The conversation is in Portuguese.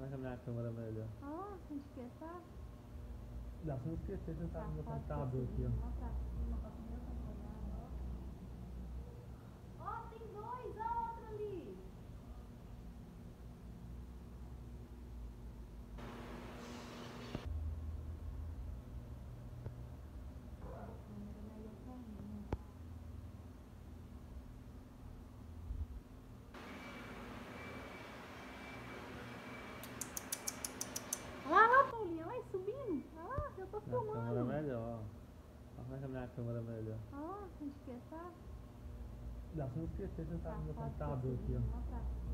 na câmera melhor. Oh, onde que tá? Dá pra não esquecer de estar Tá, no computador aqui, ó. Ó, pra cima, pra meu computador. Ó, tem dois, ó, outro ali. A câmera melhor pra mim, ó. Olha lá, Paulinha, vai subindo. Ah, eu tô Na câmera filmando. melhor, ó. Olha como é que a minha câmera melhor. Onde que tá? Dá pra não esquecer estar Tá, no meu computador aqui, ó.